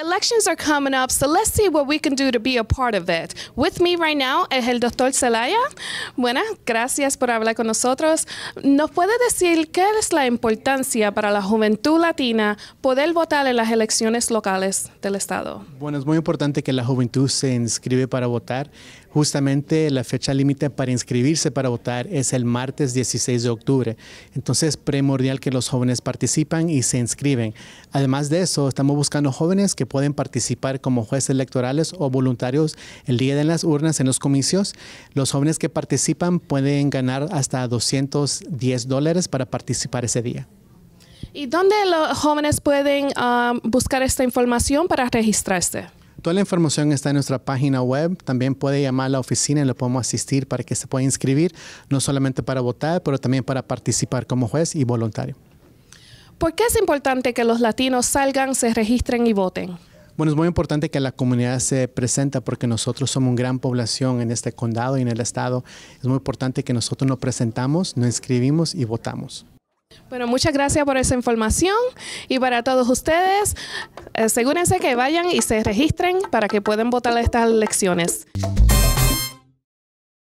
elections are coming up, so let's see what we can do to be a part of it. With me right now es el doctor Zelaya. Buenas, gracias por hablar con nosotros. ¿Nos puede decir qué es la importancia para la juventud latina poder votar en las elecciones locales del Estado? Bueno, es muy importante que la juventud se inscribe para votar. Justamente la fecha límite para inscribirse para votar es el martes 16 de octubre. Entonces es primordial que los jóvenes participan y se inscriben. Además de eso, estamos buscando jóvenes que pueden participar como jueces electorales o voluntarios el día de las urnas en los comicios. Los jóvenes que participan pueden ganar hasta 210 dólares para participar ese día. ¿Y dónde los jóvenes pueden um, buscar esta información para registrarse? Toda la información está en nuestra página web. También puede llamar a la oficina y le podemos asistir para que se pueda inscribir, no solamente para votar, pero también para participar como juez y voluntario. ¿Por qué es importante que los latinos salgan, se registren y voten? Bueno, es muy importante que la comunidad se presente porque nosotros somos una gran población en este condado y en el estado. Es muy importante que nosotros nos presentamos, nos inscribimos y votamos. Bueno, muchas gracias por esa información y para todos ustedes, asegúrense que vayan y se registren para que puedan votar estas elecciones.